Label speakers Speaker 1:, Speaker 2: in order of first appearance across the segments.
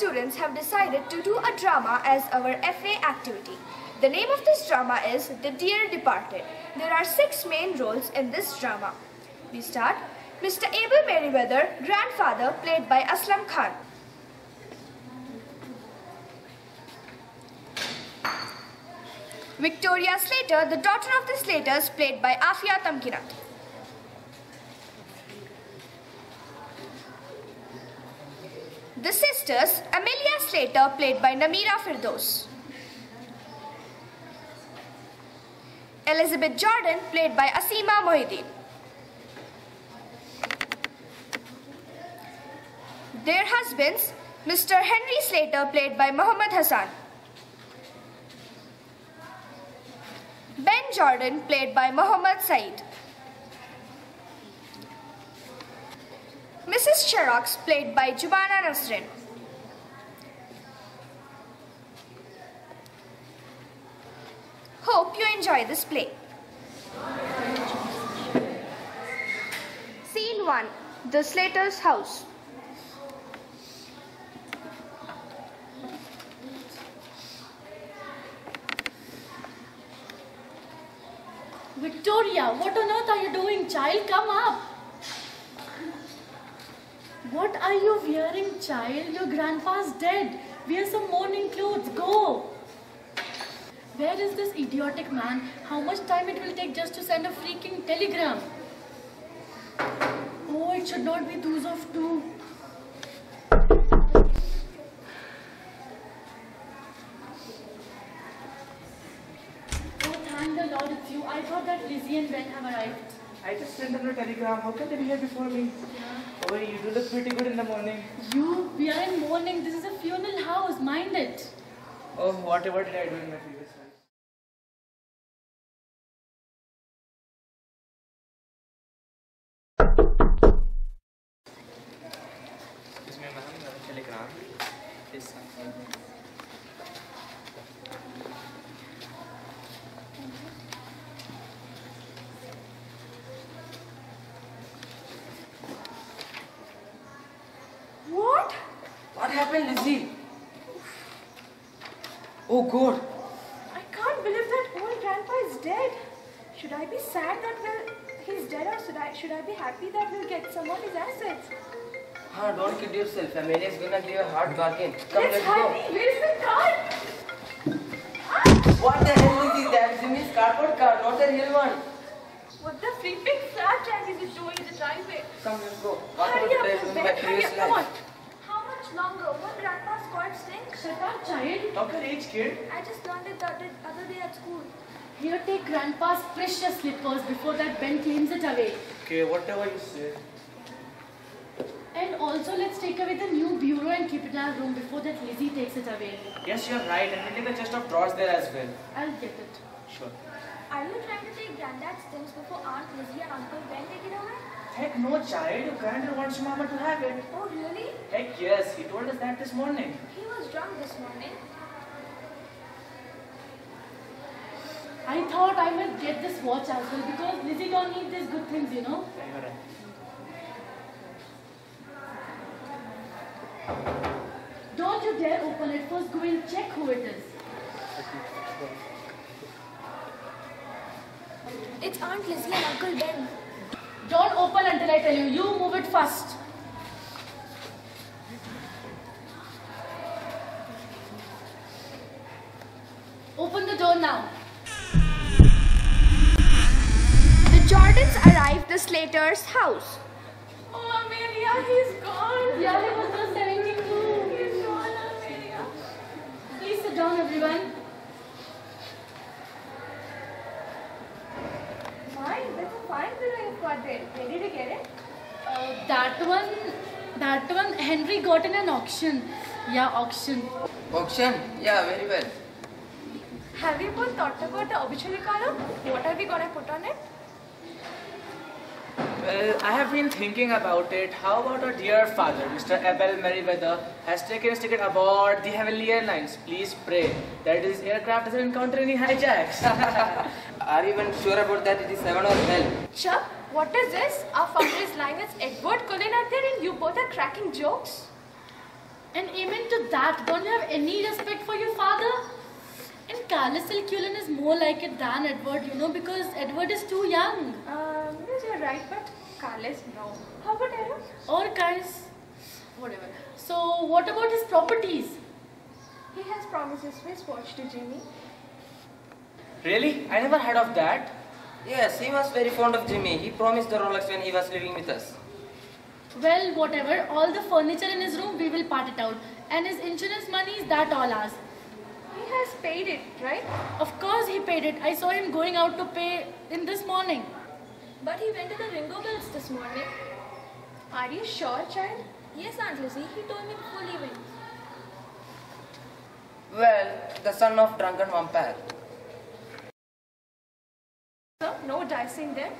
Speaker 1: students have decided to do a drama as our FA activity. The name of this drama is The Dear Departed. There are six main roles in this drama. We start Mr. Abel Merriweather, grandfather, played by Aslam Khan. Victoria Slater, the daughter of the Slaters, played by Afia Tamkinat. The sisters, Played by Namira Firdos. Elizabeth Jordan, played by Asima Mohideen. Their husbands, Mr. Henry Slater, played by Muhammad Hassan. Ben Jordan, played by Muhammad Said. Mrs. Shorrocks, played by Jubana Nasrin. Hope you enjoy this play. Scene 1 The Slater's House.
Speaker 2: Victoria, what on earth are you doing, child? Come up. What are you wearing, child? Your grandpa's dead. Wear some mourning clothes. Go. Where is this idiotic man? How much time it will take just to send a freaking telegram? Oh, it should not be those of two. Oh, thank the Lord it's you. I thought that Lizzie and Ben have arrived.
Speaker 3: I just sent them a telegram. How can they be here before me? Oh, you do look pretty good in the morning.
Speaker 2: You, we are in mourning. This is a funeral house. Mind it.
Speaker 3: Oh, whatever did I do in my previous life? Excuse me, ma'am. The telegram is
Speaker 1: What?
Speaker 3: What happened, Lizzie? Oh, God.
Speaker 1: I can't believe that old grandpa is dead. Should I be sad that well he's dead or should I should I be happy that we'll get some of his assets?
Speaker 4: Huh, don't kid yourself. Amelia's gonna give a hard bargain. Come,
Speaker 1: Let's
Speaker 4: let's
Speaker 1: hurry.
Speaker 4: go.
Speaker 1: Where's the car?
Speaker 4: What the hell is this? That's Jimmy's cardboard car, not the real one.
Speaker 1: What the flipping flat is it doing in the driveway?
Speaker 4: Come, let's go. What
Speaker 1: Hurry up,
Speaker 4: the
Speaker 1: Ben,
Speaker 4: my
Speaker 1: hurry up, come on.
Speaker 4: Life?
Speaker 1: How much longer? Won't grandpa's cord stink?
Speaker 2: Shut up, child.
Speaker 3: Talk your age, kid.
Speaker 1: I just learned it the other other day at school.
Speaker 2: Here, take grandpa's precious slippers before that Ben claims it away.
Speaker 3: Okay, whatever you say.
Speaker 2: And also, let's take away the new bureau and keep it in our room before that Lizzie takes it away.
Speaker 3: Yes, you're right. And we'll take the chest of drawers there as well.
Speaker 2: I'll get it.
Speaker 3: Sure.
Speaker 1: Are you trying to take granddad's things before Aunt Lizzie and Uncle Ben take it away?
Speaker 3: Heck no, child. Your granddad wants your mama to have it.
Speaker 1: Oh really?
Speaker 3: Heck yes, he told us that this morning.
Speaker 1: He was drunk this morning.
Speaker 2: I thought I might get this watch as well because Lizzie don't need these good things, you know.
Speaker 3: Yeah, you're right.
Speaker 2: Don't you dare open it. First, go and check who it is.
Speaker 1: It's Aunt Lizzie and Uncle Ben.
Speaker 2: Don't open until I tell you. You move it first. Open the door now.
Speaker 1: The Jordans arrived the Slater's house.
Speaker 2: Oh, Amelia, he's gone. Yeah, he was just 72. He's gone, Amelia. Please sit down, everyone.
Speaker 1: Fine, that's a fine building you've got there. Where did you get it?
Speaker 2: Uh, that one, that one Henry got in an auction. Yeah, auction.
Speaker 4: Auction? Yeah, very well.
Speaker 1: Have you both thought about the obituary column? What are we gonna put on it?
Speaker 3: Well, I have been thinking about it. How about our dear father, Mr. Abel Merriweather, has taken his ticket aboard the Heavenly Airlines. Please pray that his aircraft doesn't encounter any hijacks.
Speaker 4: Are you even sure about that it is heaven or hell?
Speaker 1: Chuck, what is this? Our founder is lying as Edward Cullen out there and you both are cracking jokes?
Speaker 2: And amen to that, don't you have any respect for your father? And Carlisle Cullen is more like it than Edward, you know, because Edward is too young.
Speaker 1: Um, yes, you're right, but Carlos, no. How about Aaron?
Speaker 2: Or guys, whatever. So, what about his properties?
Speaker 1: He has promised his wristwatch to Jimmy.
Speaker 3: Really? I never heard of that.
Speaker 4: Yes, he was very fond of Jimmy. He promised the Rolex when he was living with us.
Speaker 2: Well, whatever, all the furniture in his room, we will part it out. And his insurance money is that all ours.
Speaker 1: He has paid it, right?
Speaker 2: Of course he paid it. I saw him going out to pay in this morning.
Speaker 1: But he went to the Ring o' Bells this morning. Are you sure, child? Yes, Aunt Lizzie. He told me before leaving.
Speaker 4: Well, the son of drunken vampire.
Speaker 1: Sir, no dicing there.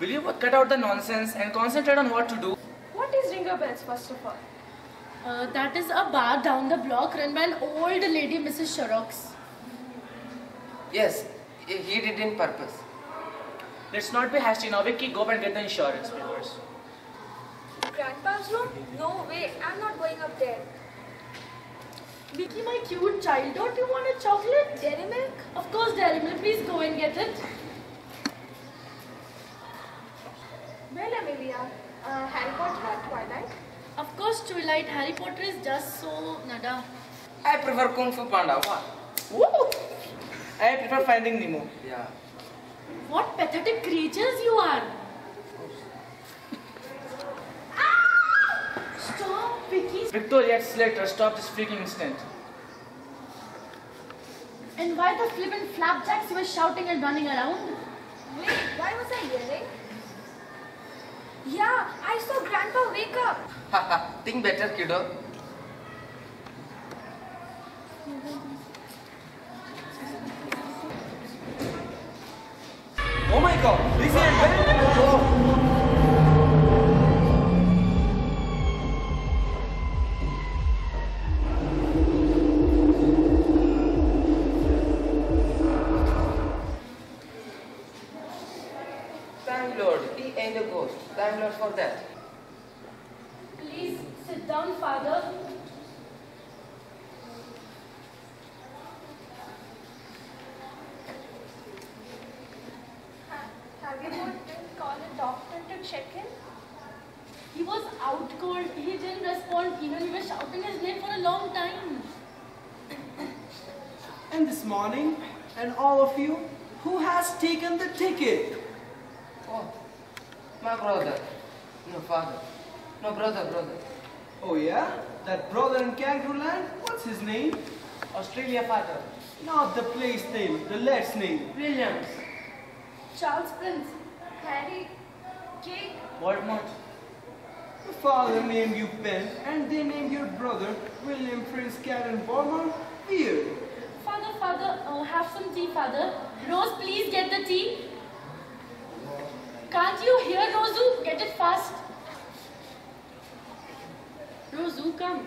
Speaker 3: Will you both cut out the nonsense and concentrate on what to do?
Speaker 1: What is Ring o' Bells, first of all?
Speaker 2: Uh, that is a bar down the block run by an old lady, Mrs. Sherrock's.
Speaker 4: Yes, he he did in purpose.
Speaker 3: Let's not be hasty now, Vicky. Go and get the insurance papers.
Speaker 1: Grandpa's room? No way. I'm not going up there.
Speaker 2: Vicky, my cute child, don't you want a chocolate?
Speaker 1: Dairy milk?
Speaker 2: Of course, Dairy Milk. Please go and get it.
Speaker 1: Well, uh, Harry Potter or Twilight?
Speaker 2: Of course, Twilight. Harry Potter is just so nada.
Speaker 4: I prefer Kung Fu Panda. What?
Speaker 3: Woo! I prefer Finding Nemo.
Speaker 4: Yeah.
Speaker 2: What pathetic creatures you are. Stop, Vicky.
Speaker 3: Victoria Slater, stop this freaking instant.
Speaker 2: And why the flippant flapjacks you were shouting and running around?
Speaker 1: Wait, why was I yelling? Yeah, I saw Grandpa wake up.
Speaker 4: Haha, think better, kiddo.
Speaker 5: Oh my god, Lizzie and Ben!
Speaker 1: Doctor to check in?
Speaker 2: He was out cold. He didn't respond. Even we were shouting his name for a long time.
Speaker 5: And this morning, and all of you, who has taken the ticket?
Speaker 4: Oh, my brother. No, father. No, brother, brother.
Speaker 5: Oh yeah? That brother in Kangaroo Land? What's his name?
Speaker 3: Australia, father.
Speaker 5: Not the place name, the last name.
Speaker 3: Williams.
Speaker 1: Charles Prince, Harry, Jake.
Speaker 3: Voldemort.
Speaker 5: The father named you Ben, and they named your brother William Prince Karen Balmer. Weird.
Speaker 2: Father, father, uh, have some tea, father. Rose, please get the tea. Can't you hear, Rosu? Get it fast. Rosu, come.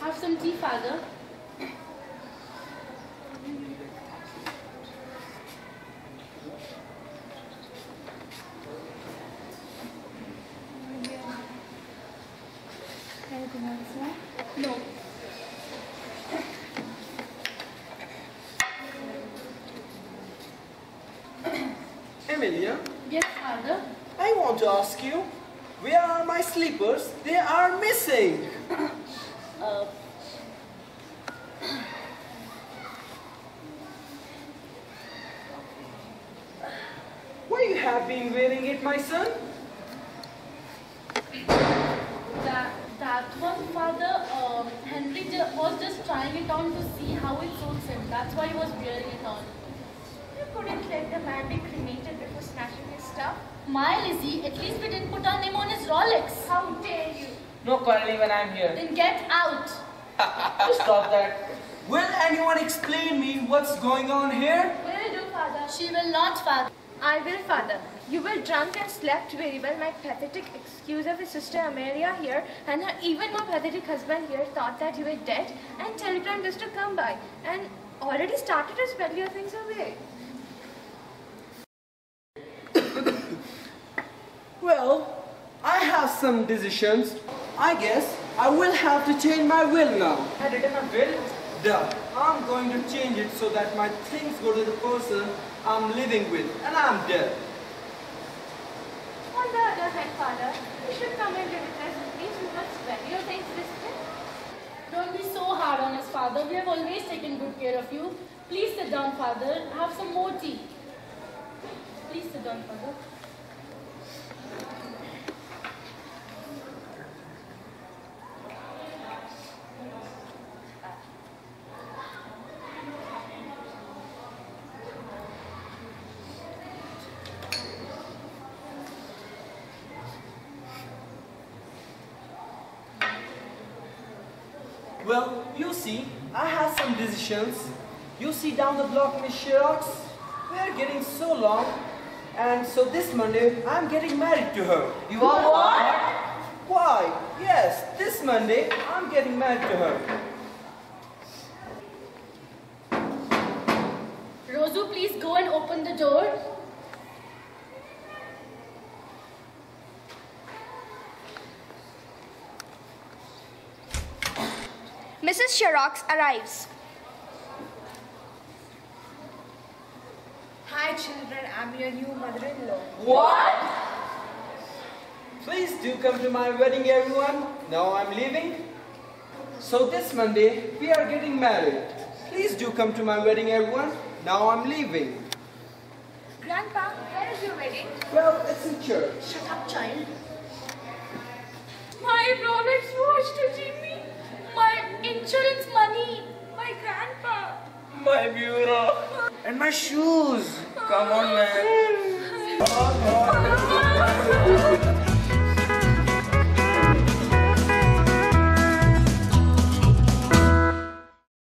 Speaker 2: Have some tea, father.
Speaker 5: Amelia,
Speaker 2: Yes, father.
Speaker 5: I want to ask you, where are my slippers? They are missing.
Speaker 2: Uh,
Speaker 5: Why you have been wearing it, my son?
Speaker 2: that, that one, father, um, Henry ju- was just trying it on to see how it suits him. That's why he was wearing it on.
Speaker 1: You couldn't let the man be cremated before snatching his stuff.
Speaker 2: My Lizzie, at least we didn't put our name on his Rolex.
Speaker 1: How dare you?
Speaker 3: No quarreling when I'm here.
Speaker 2: Then get out.
Speaker 3: Just stop that.
Speaker 5: Will anyone explain me what's going on here?
Speaker 1: Will do, father.
Speaker 2: She will not, father.
Speaker 1: I will, father. You were drunk and slept very well. My pathetic excuse of his sister Amelia here and her even more pathetic husband here thought that you were dead and telegraphed us to come by and already started to spell your things away.
Speaker 5: Well, I have some decisions. I guess I will have to change my will now.
Speaker 3: Had written a will?
Speaker 5: Duh. I'm going to change it so that my things go to the person I'm living with and I'm dead.
Speaker 1: On the other hand, father, you should come and live with us at least we must spend your things distant.
Speaker 2: Don't be so hard on us, father. We have always taken good care of you. Please sit down, father. Have some more tea. Please sit down, father.
Speaker 5: Well, you see, I have some decisions. You see down the block, Miss Xerox, we are getting so long. And so this Monday, I'm getting married to her.
Speaker 4: You are what?
Speaker 5: Why? Yes, this Monday, I'm getting married to her.
Speaker 2: Rosu, please go and open the door.
Speaker 1: Mrs. Xerox arrives.
Speaker 6: Hi children, I'm your new mother-in-law.
Speaker 4: What?
Speaker 5: Please do come to my wedding, everyone. Now I'm leaving. So this Monday, we are getting married. Please do come to my wedding, everyone. Now I'm leaving.
Speaker 1: Grandpa, where is your wedding?
Speaker 5: Well, it's in church.
Speaker 2: Shut up, child.
Speaker 1: My Rolex watch to Jimmy. My insurance money. My grandpa.
Speaker 3: My bureau. And my shoes. Come on, man.